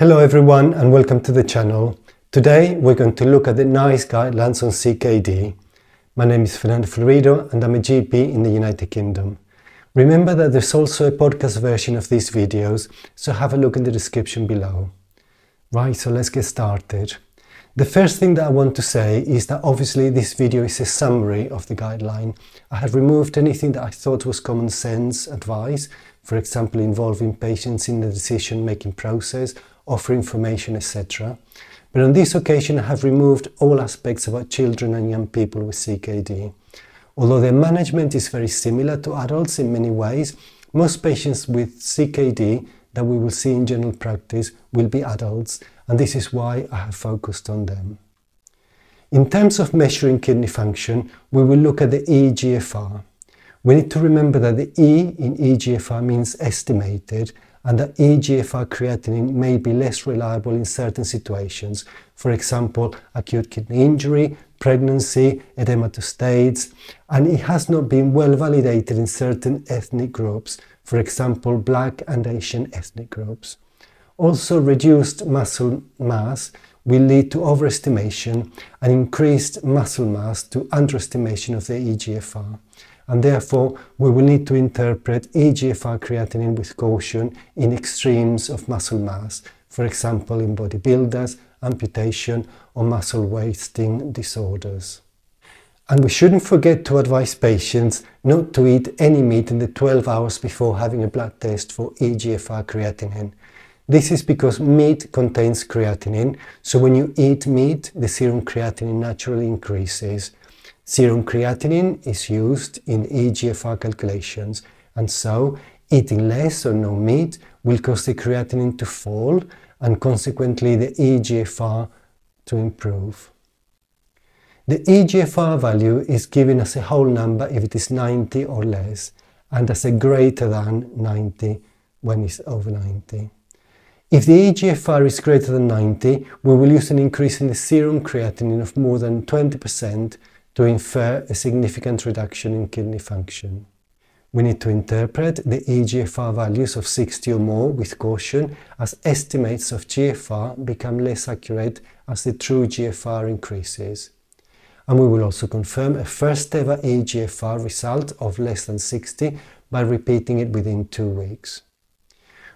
Hello everyone and welcome to the channel. Today we're going to look at the NICE guidelines on CKD. My name is Fernando Florido and I'm a GP in the United Kingdom. Remember that there's also a podcast version of these videos, so have a look in the description below. Right, so let's get started. The first thing that I want to say is that obviously this video is a summary of the guideline. I have removed anything that I thought was common sense advice, for example involving patients in the decision making process offer information, etc. But on this occasion, I have removed all aspects about children and young people with CKD. Although their management is very similar to adults in many ways, most patients with CKD that we will see in general practice will be adults, and this is why I have focused on them. In terms of measuring kidney function, we will look at the eGFR. We need to remember that the E in eGFR means estimated, and that eGFR creatinine may be less reliable in certain situations, for example, acute kidney injury, pregnancy, edematous and it has not been well validated in certain ethnic groups, for example, black and Asian ethnic groups. Also, reduced muscle mass will lead to overestimation and increased muscle mass to underestimation of the eGFR and therefore we will need to interpret eGFR creatinine with caution in extremes of muscle mass, for example in bodybuilders, amputation or muscle wasting disorders. And we shouldn't forget to advise patients not to eat any meat in the 12 hours before having a blood test for eGFR creatinine. This is because meat contains creatinine, so when you eat meat, the serum creatinine naturally increases. Serum creatinine is used in eGFR calculations, and so eating less or no meat will cause the creatinine to fall and consequently the eGFR to improve. The eGFR value is given as a whole number if it is 90 or less, and as a greater than 90 when it's over 90. If the eGFR is greater than 90, we will use an increase in the serum creatinine of more than 20% to infer a significant reduction in kidney function. We need to interpret the eGFR values of 60 or more with caution as estimates of GFR become less accurate as the true GFR increases. And we will also confirm a first ever eGFR result of less than 60 by repeating it within two weeks.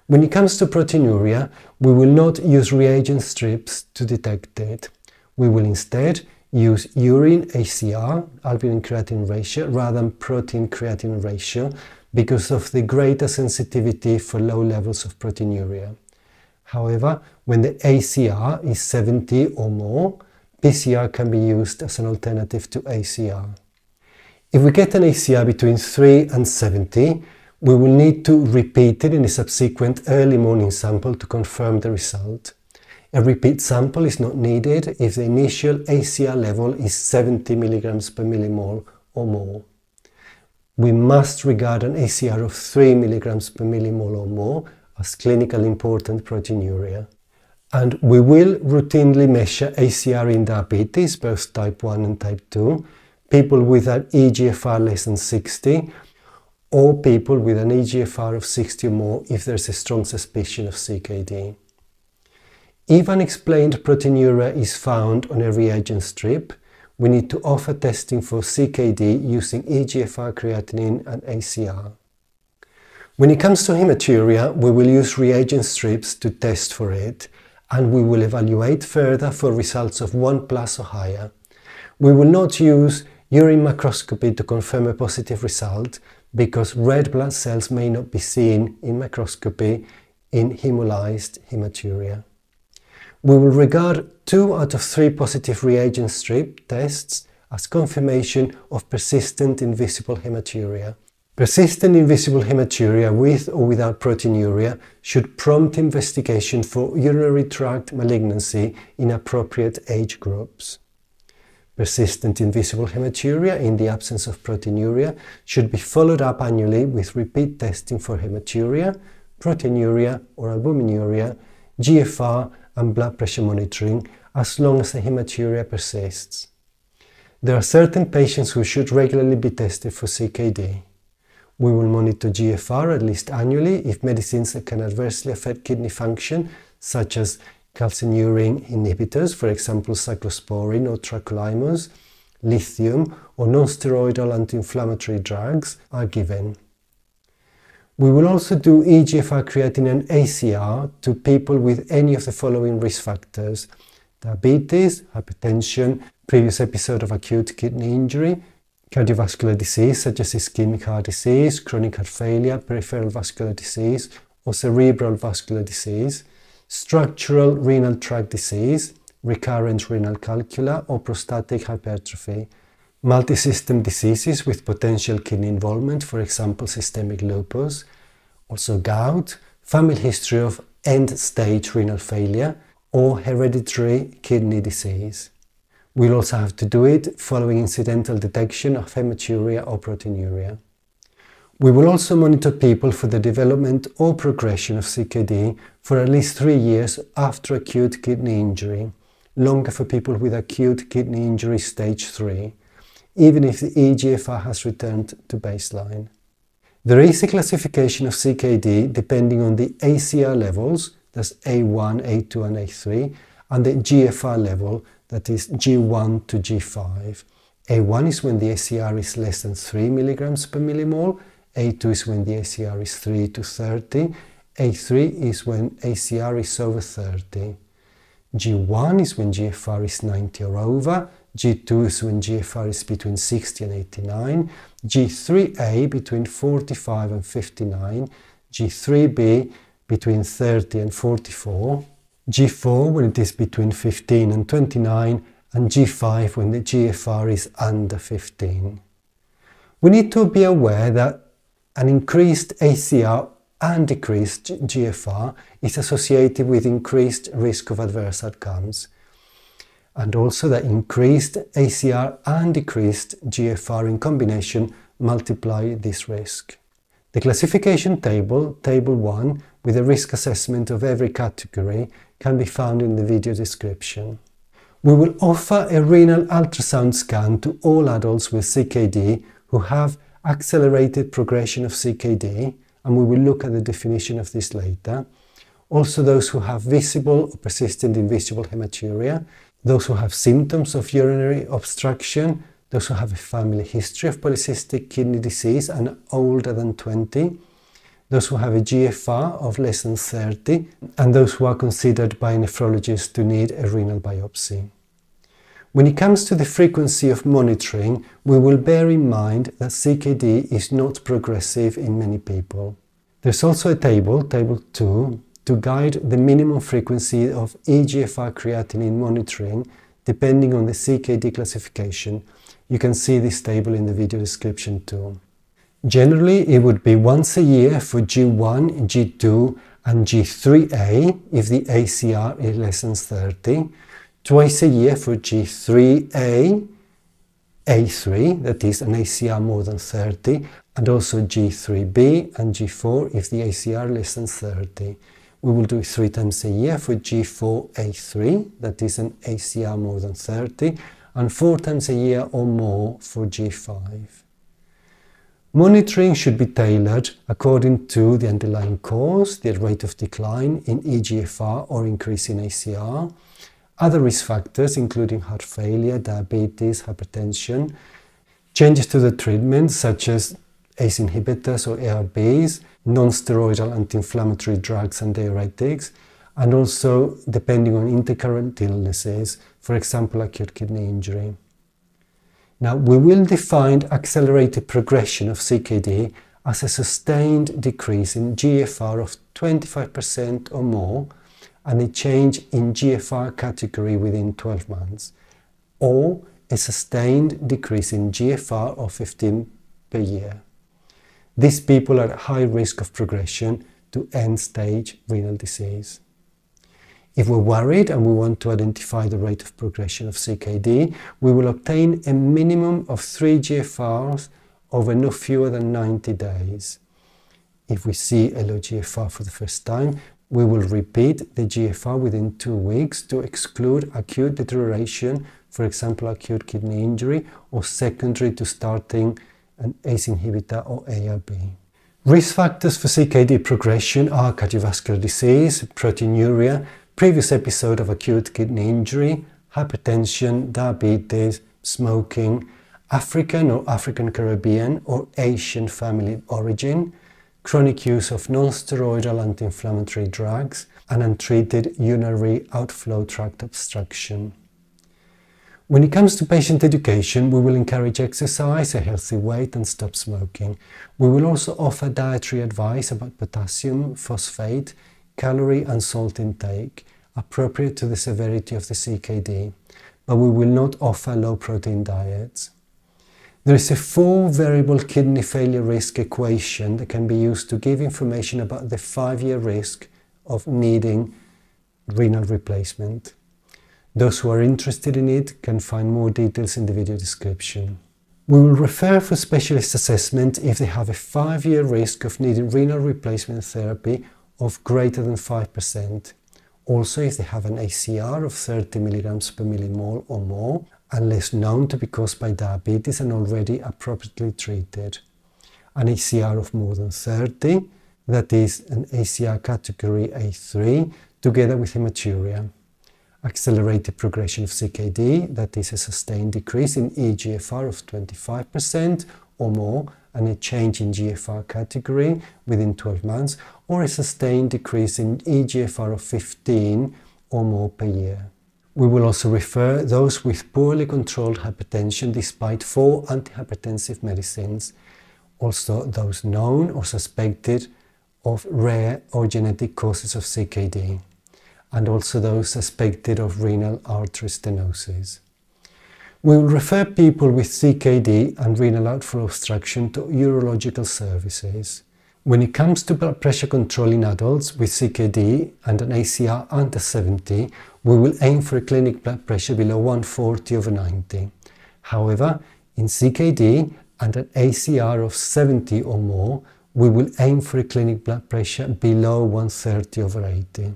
When it comes to proteinuria, we will not use reagent strips to detect it. We will instead use urine ACR, albumin creatinine ratio, rather than protein creatinine ratio because of the greater sensitivity for low levels of proteinuria. However, when the ACR is 70 or more, PCR can be used as an alternative to ACR. If we get an ACR between 3 and 70, we will need to repeat it in a subsequent early morning sample to confirm the result. A repeat sample is not needed if the initial ACR level is 70 mg per millimole or more. We must regard an ACR of 3 mg per millimole or more as clinically important proteinuria. And we will routinely measure ACR in diabetes, both type 1 and type 2, people with an EGFR less than 60, or people with an EGFR of 60 or more if there's a strong suspicion of CKD. If unexplained proteinuria is found on a reagent strip, we need to offer testing for CKD using eGFR creatinine and ACR. When it comes to hematuria, we will use reagent strips to test for it, and we will evaluate further for results of 1 plus or higher. We will not use urine microscopy to confirm a positive result because red blood cells may not be seen in microscopy in hemolyzed hematuria. We will regard two out of three positive reagent strip tests as confirmation of persistent invisible hematuria. Persistent invisible hematuria with or without proteinuria should prompt investigation for urinary tract malignancy in appropriate age groups. Persistent invisible hematuria in the absence of proteinuria should be followed up annually with repeat testing for hematuria, proteinuria or albuminuria, GFR and blood pressure monitoring as long as the hematuria persists. There are certain patients who should regularly be tested for CKD. We will monitor GFR at least annually if medicines that can adversely affect kidney function, such as calcineurin inhibitors, for example cyclosporin or tacrolimus, lithium or non-steroidal anti-inflammatory drugs are given. We will also do EGFR creatinine ACR to people with any of the following risk factors. Diabetes, hypertension, previous episode of acute kidney injury, cardiovascular disease such as ischemic heart disease, chronic heart failure, peripheral vascular disease, or cerebral vascular disease, structural renal tract disease, recurrent renal calculi, or prostatic hypertrophy, multisystem diseases with potential kidney involvement, for example, systemic lupus, also gout, family history of end-stage renal failure, or hereditary kidney disease. We'll also have to do it following incidental detection of hematuria or proteinuria. We will also monitor people for the development or progression of CKD for at least three years after acute kidney injury, longer for people with acute kidney injury stage 3, even if the EGFR has returned to baseline. There is a classification of CKD depending on the ACR levels, that's A1, A2 and A3, and the GFR level, that is G1 to G5. A1 is when the ACR is less than 3 milligrams per millimole, A2 is when the ACR is 3 to 30, A3 is when ACR is over 30. G1 is when GFR is 90 or over, G2 is when GFR is between 60 and 89, G3A between 45 and 59, G3B between 30 and 44, G4 when it is between 15 and 29, and G5 when the GFR is under 15. We need to be aware that an increased ACR and decreased GFR is associated with increased risk of adverse outcomes. And also that increased ACR and decreased GFR in combination multiply this risk. The classification table, Table 1, with a risk assessment of every category can be found in the video description. We will offer a renal ultrasound scan to all adults with CKD who have accelerated progression of CKD, and we will look at the definition of this later. Also those who have visible or persistent invisible hematuria, those who have symptoms of urinary obstruction, those who have a family history of polycystic kidney disease and older than 20, those who have a GFR of less than 30, and those who are considered by nephrologists to need a renal biopsy. When it comes to the frequency of monitoring, we will bear in mind that CKD is not progressive in many people. There's also a table, table 2, to guide the minimum frequency of EGFR creatinine monitoring depending on the CKD classification. You can see this table in the video description too. Generally, it would be once a year for G1, G2 and G3A if the ACR is less than 30, twice a year for G3A, A3, that is an ACR more than 30, and also G3B and G4 if the ACR less than 30. We will do it three times a year for G4A3, that is an ACR more than 30, and four times a year or more for G5. Monitoring should be tailored according to the underlying cause, the rate of decline in EGFR or increase in ACR, other risk factors including heart failure, diabetes, hypertension, changes to the treatment such as ACE inhibitors or ARBs, non-steroidal anti-inflammatory drugs and diuretics, and also depending on intercurrent illnesses, for example acute kidney injury. Now, we will define accelerated progression of CKD as a sustained decrease in GFR of 25% or more and a change in GFR category within 12 months, or a sustained decrease in GFR of 15 per year. These people are at high risk of progression to end-stage renal disease. If we're worried and we want to identify the rate of progression of CKD, we will obtain a minimum of 3 GFRs over no fewer than 90 days. If we see a low GFR for the first time, we will repeat the GFR within two weeks to exclude acute deterioration, for example acute kidney injury, or secondary to starting an ACE inhibitor or ARB. Risk factors for CKD progression are cardiovascular disease, proteinuria, previous episode of acute kidney injury, hypertension, diabetes, smoking, African or African Caribbean or Asian family origin, chronic use of non-steroidal anti-inflammatory drugs, and untreated urinary outflow tract obstruction. When it comes to patient education, we will encourage exercise, a healthy weight and stop smoking. We will also offer dietary advice about potassium, phosphate, calorie and salt intake, appropriate to the severity of the CKD, but we will not offer low protein diets. There is a four variable kidney failure risk equation that can be used to give information about the five year risk of needing renal replacement. Those who are interested in it can find more details in the video description. We will refer for specialist assessment if they have a five-year risk of needing renal replacement therapy of greater than 5%. Also, if they have an ACR of 30 mg per millimole or more, unless known to be caused by diabetes and already appropriately treated. An ACR of more than 30, that is an ACR category A3, together with hematuria accelerated progression of CKD, that is a sustained decrease in eGFR of 25% or more, and a change in GFR category within 12 months, or a sustained decrease in eGFR of 15 or more per year. We will also refer those with poorly controlled hypertension despite four antihypertensive medicines, also those known or suspected of rare or genetic causes of CKD and also those suspected of renal artery stenosis. We will refer people with CKD and renal outflow obstruction to urological services. When it comes to blood pressure control in adults with CKD and an ACR under 70, we will aim for a clinic blood pressure below 140 over 90. However, in CKD and an ACR of 70 or more, we will aim for a clinic blood pressure below 130 over 80.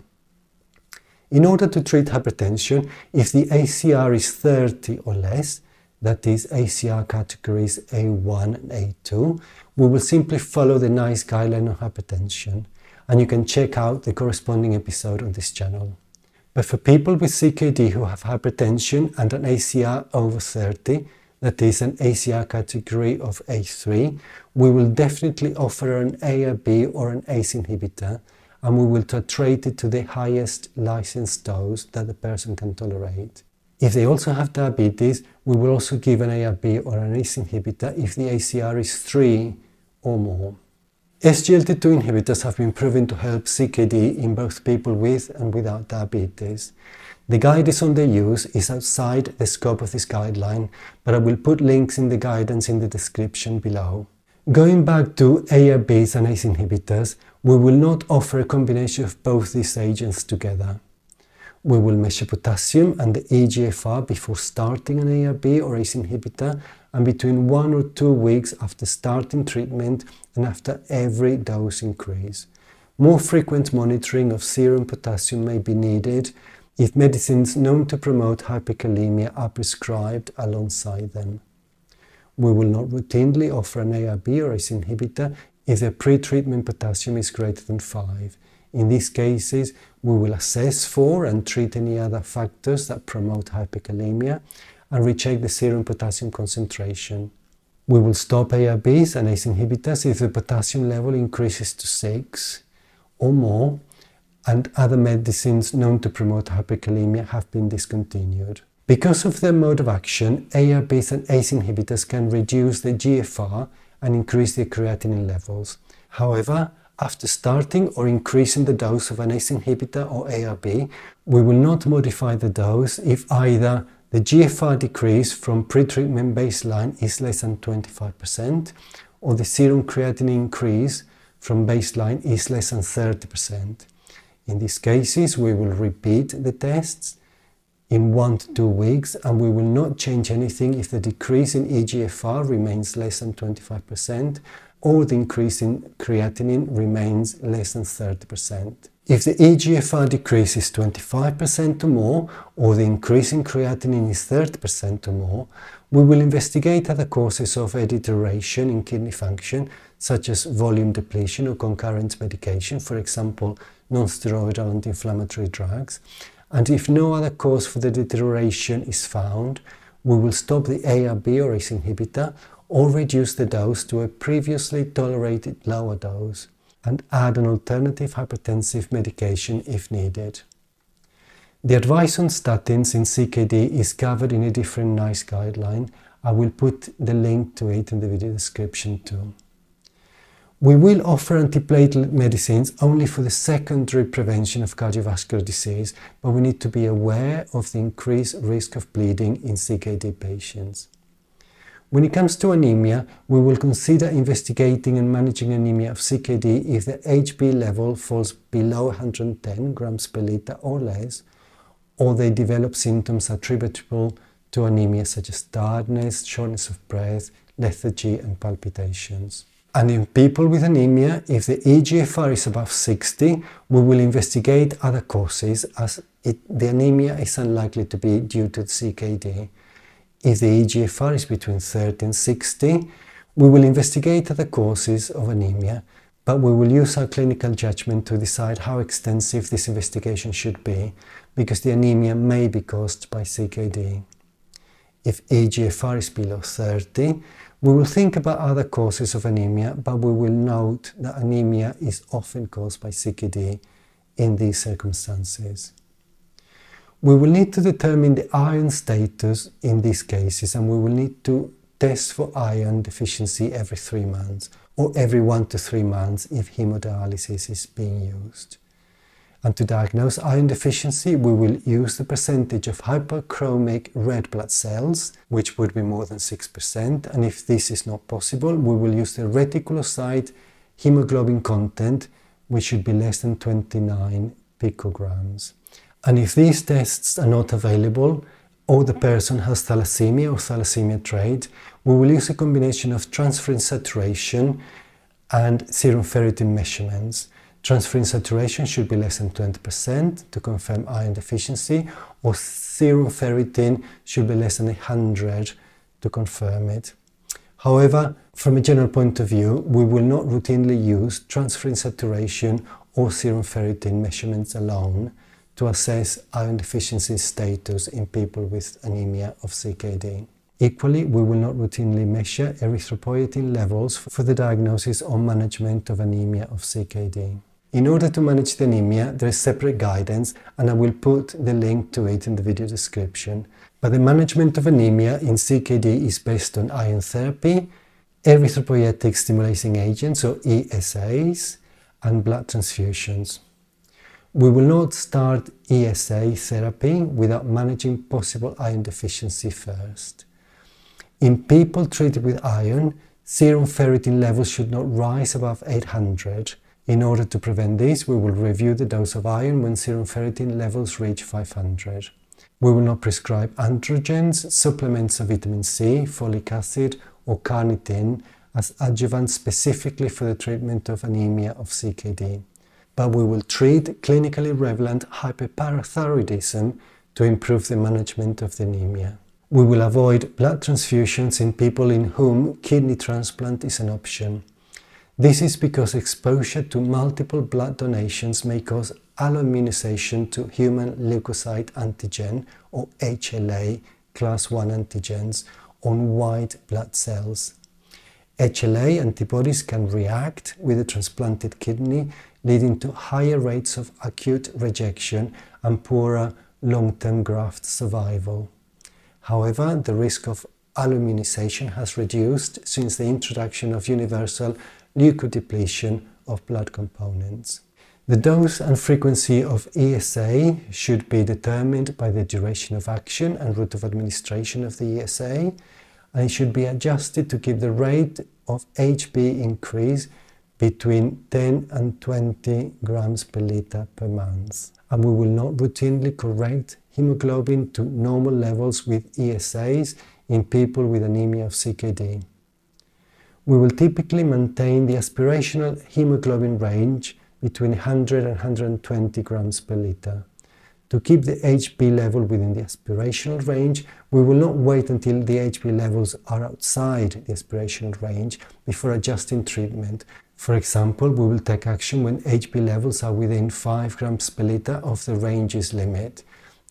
In order to treat hypertension, if the ACR is 30 or less, that is ACR categories A1 and A2, we will simply follow the NICE guideline on hypertension, and you can check out the corresponding episode on this channel. But for people with CKD who have hypertension and an ACR over 30, that is an ACR category of A3, we will definitely offer an ARB or an ACE inhibitor and we will titrate it to the highest licensed dose that the person can tolerate. If they also have diabetes, we will also give an ARB or an ACE inhibitor if the ACR is 3 or more. SGLT2 inhibitors have been proven to help CKD in both people with and without diabetes. The guidance on their use is outside the scope of this guideline, but I will put links in the guidance in the description below. Going back to ARBs and ACE inhibitors, we will not offer a combination of both these agents together. We will measure potassium and the eGFR before starting an ARB or ACE inhibitor and between one or two weeks after starting treatment and after every dose increase. More frequent monitoring of serum potassium may be needed if medicines known to promote hyperkalemia are prescribed alongside them. We will not routinely offer an ARB or ACE inhibitor if the pre-treatment potassium is greater than 5. In these cases, we will assess for and treat any other factors that promote hyperkalemia and recheck the serum potassium concentration. We will stop ARBs and ACE inhibitors if the potassium level increases to 6 or more and other medicines known to promote hyperkalemia have been discontinued. Because of their mode of action, ARBs and ACE inhibitors can reduce the GFR and increase the creatinine levels. However, after starting or increasing the dose of an ACE inhibitor or ARB, we will not modify the dose if either the GFR decrease from pre-treatment baseline is less than 25% or the serum creatinine increase from baseline is less than 30%. In these cases, we will repeat the tests in one to two weeks and we will not change anything if the decrease in eGFR remains less than 25% or the increase in creatinine remains less than 30%. If the EGFR decreases 25% or more, or the increase in creatinine is 30% or more, we will investigate other causes of deterioration in kidney function, such as volume depletion or concurrent medication, for example, non-steroidal anti-inflammatory drugs. And if no other cause for the deterioration is found, we will stop the ARB or ACE inhibitor or reduce the dose to a previously tolerated lower dose and add an alternative hypertensive medication if needed. The advice on statins in CKD is covered in a different NICE guideline. I will put the link to it in the video description too. We will offer antiplatelet medicines only for the secondary prevention of cardiovascular disease, but we need to be aware of the increased risk of bleeding in CKD patients. When it comes to anemia, we will consider investigating and managing anemia of CKD if the HB level falls below 110 grams per liter or less, or they develop symptoms attributable to anemia such as tiredness, shortness of breath, lethargy and palpitations. And in people with anemia, if the EGFR is above 60, we will investigate other causes as it, the anemia is unlikely to be due to CKD. If the EGFR is between 30 and 60, we will investigate the causes of anemia, but we will use our clinical judgment to decide how extensive this investigation should be, because the anemia may be caused by CKD. If EGFR is below 30, we will think about other causes of anemia, but we will note that anemia is often caused by CKD in these circumstances. We will need to determine the iron status in these cases and we will need to test for iron deficiency every three months or every one to three months if hemodialysis is being used. And to diagnose iron deficiency, we will use the percentage of hypochromic red blood cells, which would be more than 6%. And if this is not possible, we will use the reticulocyte hemoglobin content, which should be less than 29 picograms. And if these tests are not available, or the person has thalassemia or thalassemia trait, we will use a combination of transferrin saturation and serum ferritin measurements. Transferrin saturation should be less than 20% to confirm iron deficiency, or serum ferritin should be less than 100 to confirm it. However, from a general point of view, we will not routinely use transferrin saturation or serum ferritin measurements alone to assess iron deficiency status in people with anemia of CKD. Equally, we will not routinely measure erythropoietin levels for the diagnosis or management of anemia of CKD. In order to manage the anemia, there is separate guidance and I will put the link to it in the video description. But the management of anemia in CKD is based on iron therapy, erythropoietic stimulating agents or ESAs, and blood transfusions. We will not start ESA therapy without managing possible iron deficiency first. In people treated with iron, serum ferritin levels should not rise above 800. In order to prevent this, we will review the dose of iron when serum ferritin levels reach 500. We will not prescribe androgens, supplements of vitamin C, folic acid or carnitine as adjuvants specifically for the treatment of anemia of CKD but we will treat clinically relevant hyperparathyroidism to improve the management of the anemia. We will avoid blood transfusions in people in whom kidney transplant is an option. This is because exposure to multiple blood donations may cause alloimmunization to human leukocyte antigen or HLA class 1 antigens on white blood cells. HLA antibodies can react with the transplanted kidney leading to higher rates of acute rejection and poorer long-term graft survival. However, the risk of alloimmunization has reduced since the introduction of universal leukodepletion of blood components. The dose and frequency of ESA should be determined by the duration of action and route of administration of the ESA, and it should be adjusted to keep the rate of HB increase between 10 and 20 grams per liter per month. And we will not routinely correct hemoglobin to normal levels with ESAs in people with anemia of CKD. We will typically maintain the aspirational hemoglobin range between 100 and 120 grams per litre. To keep the HB level within the aspirational range, we will not wait until the HB levels are outside the aspirational range before adjusting treatment. For example, we will take action when HB levels are within 5 grams per litre of the range's limit,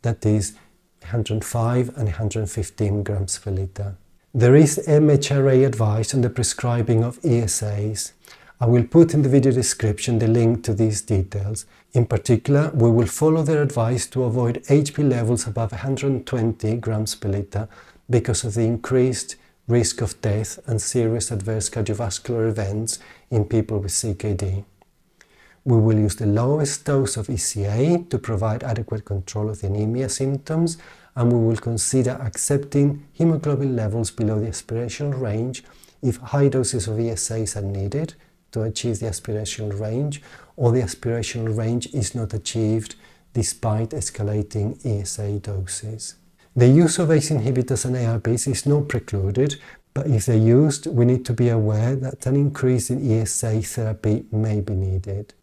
that is 105 and 115 grams per litre. There is MHRA advice on the prescribing of ESAs. I will put in the video description the link to these details. In particular, we will follow their advice to avoid HB levels above 120 grams per litre because of the increased risk of death and serious adverse cardiovascular events in people with CKD. We will use the lowest dose of ESA to provide adequate control of the anemia symptoms and we will consider accepting hemoglobin levels below the aspirational range if high doses of ESAs are needed to achieve the aspirational range or the aspirational range is not achieved despite escalating ESA doses. The use of ACE inhibitors and ARBs is not precluded, but if they're used, we need to be aware that an increase in ESA therapy may be needed.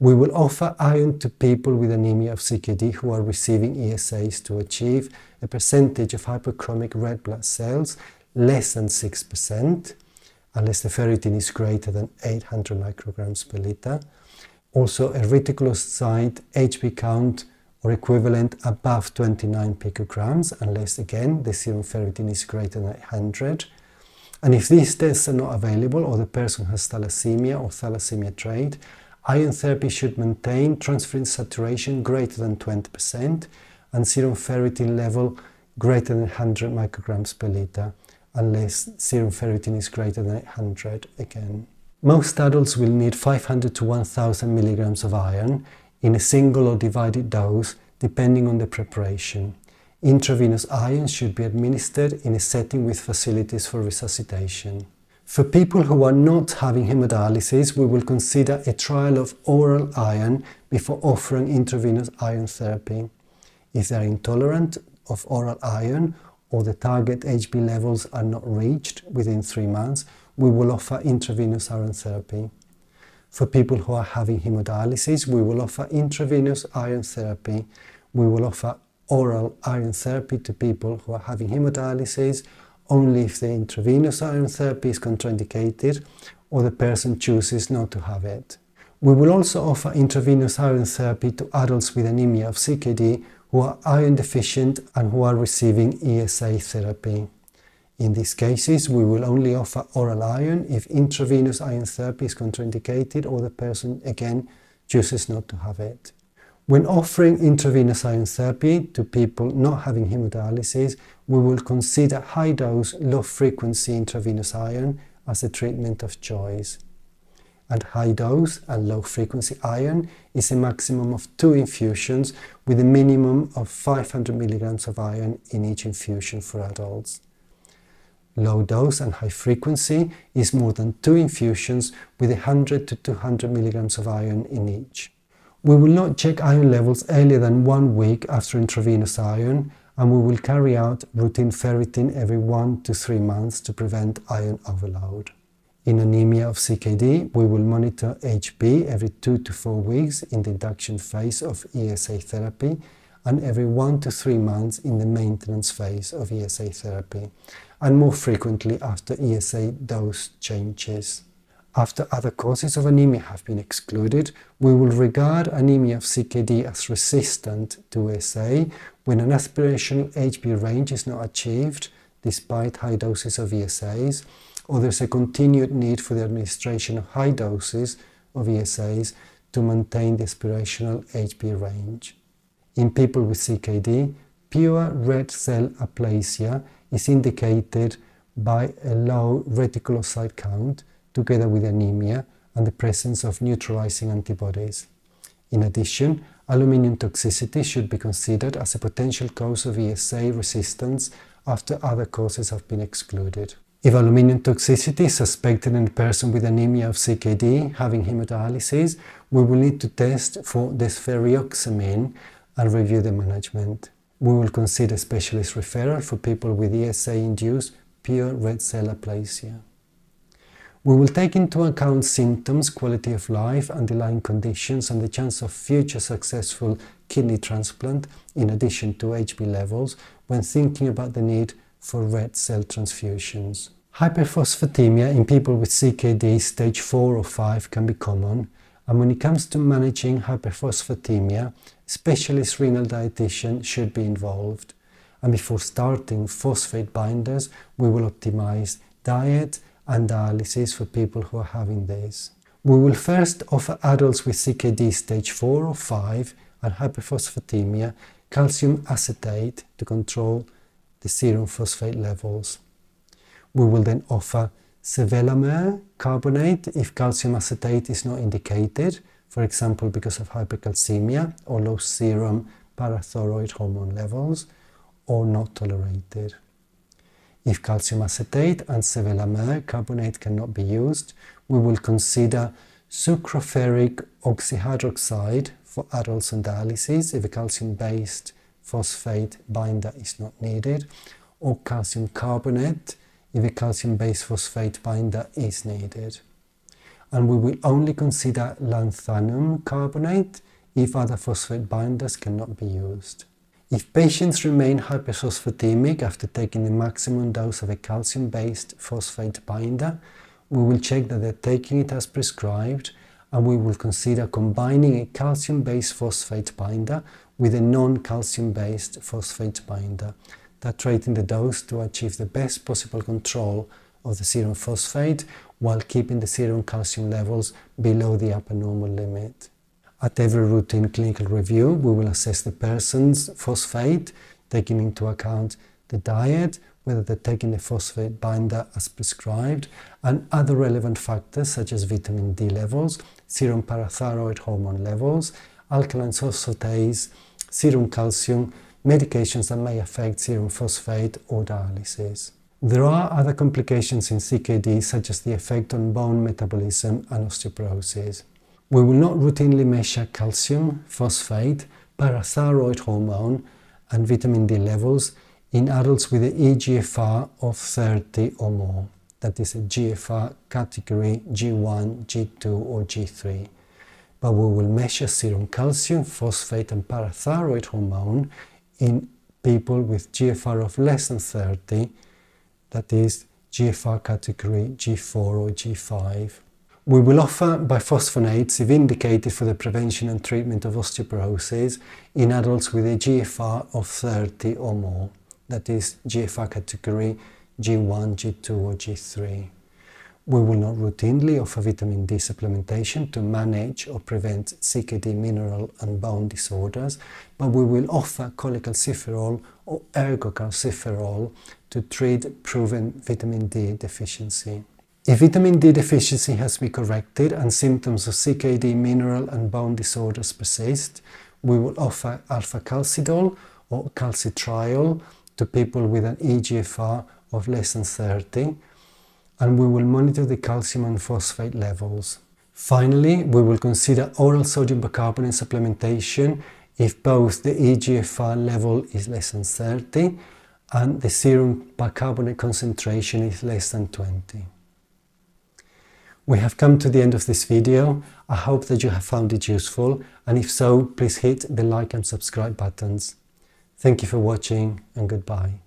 We will offer iron to people with anemia of CKD who are receiving ESAs to achieve a percentage of hypochromic red blood cells less than 6%, unless the ferritin is greater than 800 micrograms per liter. Also a reticulocyte HB count or equivalent above 29 picograms, unless again the serum ferritin is greater than 800. And if these tests are not available or the person has thalassemia or thalassemia trait, iron therapy should maintain transferrin saturation greater than 20% and serum ferritin level greater than 100 micrograms per liter unless serum ferritin is greater than 800 again. Most adults will need 500 to 1000 milligrams of iron in a single or divided dose depending on the preparation. Intravenous iron should be administered in a setting with facilities for resuscitation. For people who are not having hemodialysis, we will consider a trial of oral iron before offering intravenous iron therapy. If they are intolerant of oral iron or the target HB levels are not reached within three months, we will offer intravenous iron therapy. For people who are having hemodialysis, we will offer intravenous iron therapy. We will offer oral iron therapy to people who are having hemodialysis only if the intravenous iron therapy is contraindicated or the person chooses not to have it. We will also offer intravenous iron therapy to adults with anemia of CKD who are iron deficient and who are receiving ESA therapy. In these cases, we will only offer oral iron if intravenous iron therapy is contraindicated or the person again chooses not to have it. When offering intravenous iron therapy to people not having hemodialysis, we will consider high dose, low frequency intravenous iron as a treatment of choice and high dose and low frequency iron is a maximum of two infusions with a minimum of 500 milligrams of iron in each infusion for adults. Low dose and high frequency is more than two infusions with 100 to 200 milligrams of iron in each. We will not check iron levels earlier than one week after intravenous iron and we will carry out routine ferritin every one to three months to prevent iron overload. In anemia of CKD, we will monitor HB every two to four weeks in the induction phase of ESA therapy and every one to three months in the maintenance phase of ESA therapy, and more frequently after ESA dose changes. After other causes of anemia have been excluded, we will regard anemia of CKD as resistant to ESA when an aspirational HB range is not achieved despite high doses of ESAs or there's a continued need for the administration of high doses of ESAs to maintain the aspirational HB range. In people with CKD, pure red cell aplasia is indicated by a low reticulocyte count together with anemia and the presence of neutralizing antibodies. In addition, aluminium toxicity should be considered as a potential cause of ESA resistance after other causes have been excluded. If aluminium toxicity is suspected in a person with anemia of CKD having hemodialysis, we will need to test for desferrioxamine and review the management. We will consider specialist referral for people with ESA-induced pure red cell aplasia. We will take into account symptoms, quality of life, underlying conditions, and the chance of future successful kidney transplant, in addition to HB levels, when thinking about the need for red cell transfusions. Hyperphosphatemia in people with CKD stage 4 or 5 can be common, and when it comes to managing hyperphosphatemia, specialist renal dietitian should be involved. And before starting phosphate binders, we will optimize diet and dialysis for people who are having this. We will first offer adults with CKD stage 4 or 5 and hyperphosphatemia calcium acetate to control the serum phosphate levels. We will then offer sevelamer carbonate if calcium acetate is not indicated, for example because of hypercalcemia or low serum parathyroid hormone levels or not tolerated. If calcium acetate and sevelamer carbonate cannot be used, we will consider sucroferric oxyhydroxide for adults on dialysis if a calcium-based phosphate binder is not needed, or calcium carbonate if a calcium-based phosphate binder is needed. And we will only consider lanthanum carbonate if other phosphate binders cannot be used. If patients remain hyperphosphatemic after taking the maximum dose of a calcium-based phosphate binder, we will check that they're taking it as prescribed and we will consider combining a calcium-based phosphate binder with a non-calcium-based phosphate binder, titrating the dose to achieve the best possible control of the serum phosphate while keeping the serum calcium levels below the upper normal limit. At every routine clinical review, we will assess the person's phosphate, taking into account the diet, whether they're taking a phosphate binder as prescribed, and other relevant factors such as vitamin D levels, serum parathyroid hormone levels, alkaline phosphatase, serum calcium, medications that may affect serum phosphate or dialysis. There are other complications in CKD such as the effect on bone metabolism and osteoporosis. We will not routinely measure calcium, phosphate, parathyroid hormone, and vitamin D levels in adults with an EGFR of 30 or more, that is a GFR category G1, G2, or G3. But we will measure serum calcium, phosphate, and parathyroid hormone in people with GFR of less than 30, that is GFR category G4 or G5. We will offer biphosphonates if indicated for the prevention and treatment of osteoporosis in adults with a GFR of 30 or more, that is GFR category G1, G2 or G3. We will not routinely offer vitamin D supplementation to manage or prevent CKD mineral and bone disorders, but we will offer cholecalciferol or ergocalciferol to treat proven vitamin D deficiency. If vitamin D deficiency has been corrected and symptoms of CKD mineral and bone disorders persist, we will offer alfacalcidol or calcitriol to people with an EGFR of less than 30 and we will monitor the calcium and phosphate levels. Finally, we will consider oral sodium bicarbonate supplementation if both the EGFR level is less than 30 and the serum bicarbonate concentration is less than 20. We have come to the end of this video. I hope that you have found it useful and if so, please hit the like and subscribe buttons. Thank you for watching and goodbye.